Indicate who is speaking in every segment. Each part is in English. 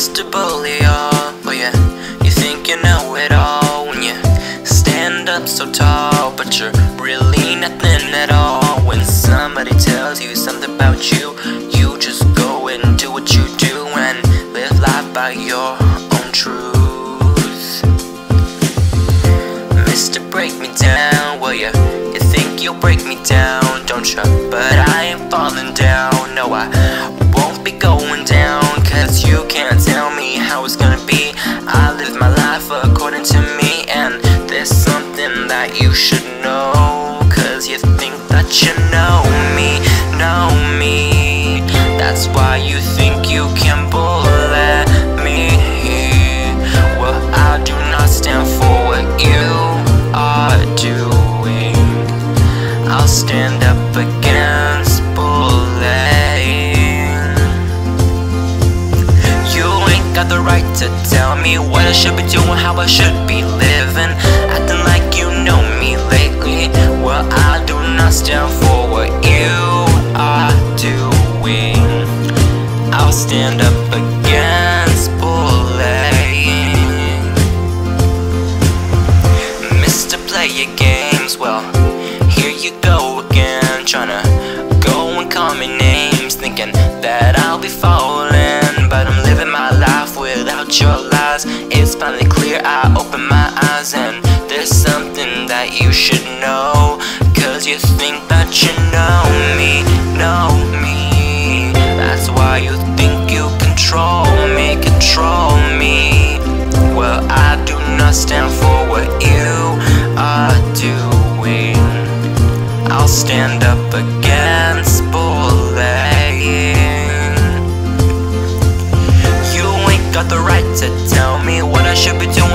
Speaker 1: Mr. Bully, oh, oh yeah You think you know it all when you stand up so tall But you're really nothing at all When somebody tells you something about you You just go and do what you do And live life by your own truth Mr. Break me down, will ya? You think you'll break me down, don't you? But I ain't falling down you should know, cause you think that you know me, know me. That's why you think you can bullet me. Well, I do not stand for what you are doing. I'll stand up against bullying. You ain't got the right to tell me what I should be doing, how I should be living. Acting like I do not stand for what you are doing. I'll stand up against bullying. Mr. Play your games, well, here you go again, tryna go and call me names, thinking that I'll be falling, but I'm living my life without your lies. It's finally clear, I open my eyes, and there's something that you should know, stand for what you are doing. I'll stand up against bullying. You ain't got the right to tell me what I should be doing,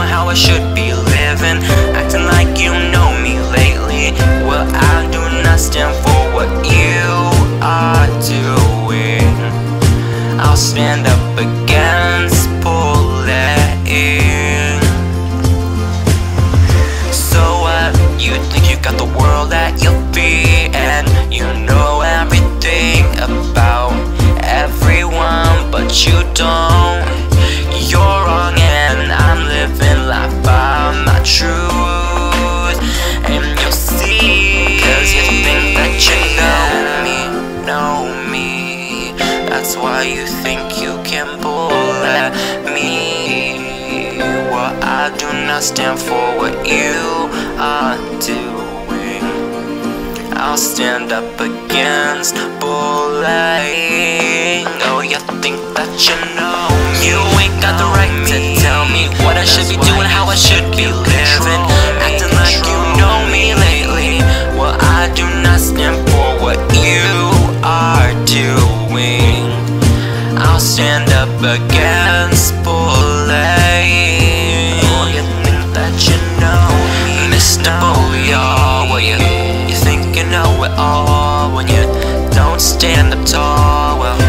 Speaker 1: you think you can bully me. Well, I do not stand for what you are doing. I'll stand up against bullying. Oh, you think that you know me? You ain't got the right to tell me what I should be doing, how I should be living. Against bullying. Oh, you think that you know me, Mr. Booyah? Well, you, you think you know it all when you don't stand up tall. Well,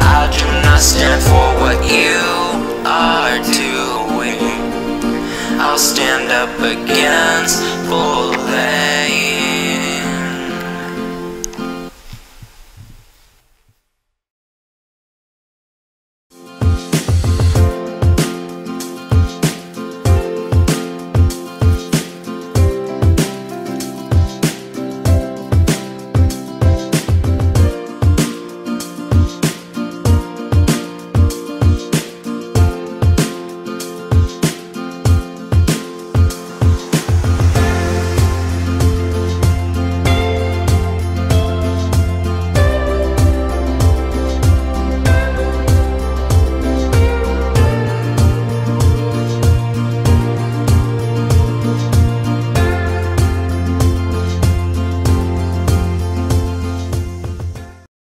Speaker 1: I do not stand for what you are doing. I'll stand up against bullying.